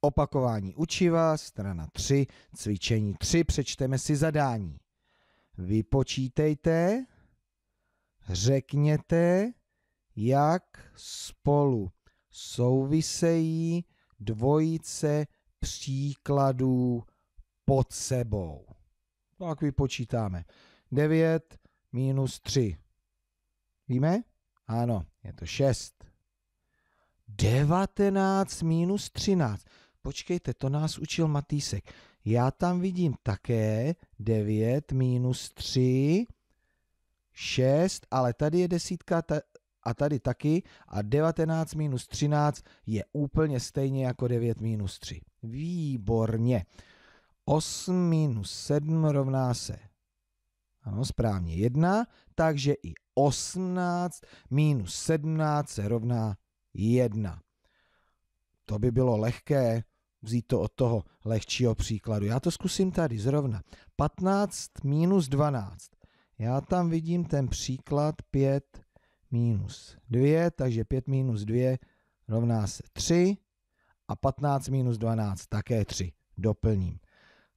Opakování učiva, strana 3, cvičení 3, přečteme si zadání. Vypočítejte, řekněte, jak spolu souvisejí dvojice příkladů pod sebou. Tak vypočítáme. 9 minus 3. Víme? Ano, je to 6. 19 minus 13. Počkejte, to nás učil Matýsek. Já tam vidím také 9 minus 3, 6, ale tady je desítka a tady taky a 19 minus 13 je úplně stejně jako 9 minus 3. Výborně. 8 minus 7 rovná se ano, správně 1, takže i 18 minus 17 se rovná 1. To by bylo lehké vzít to od toho lehčího příkladu. Já to zkusím tady zrovna. 15 minus 12. Já tam vidím ten příklad 5 minus 2, takže 5 minus 2 rovná se 3 a 15 minus 12 také 3. Doplním.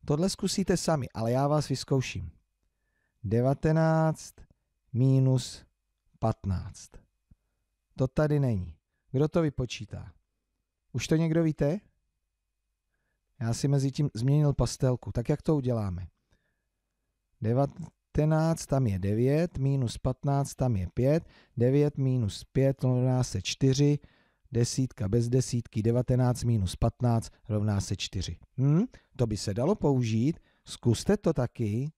Tohle zkusíte sami, ale já vás vyzkouším. 19 minus 15. To tady není. Kdo to vypočítá? Už to někdo víte? Já si mezi tím změnil pastelku. Tak jak to uděláme? 19 tam je 9, minus 15 tam je 5, 9 minus 5 rovná se 4, desítka bez desítky, 19 minus 15 rovná se 4. Hm? To by se dalo použít, zkuste to taky.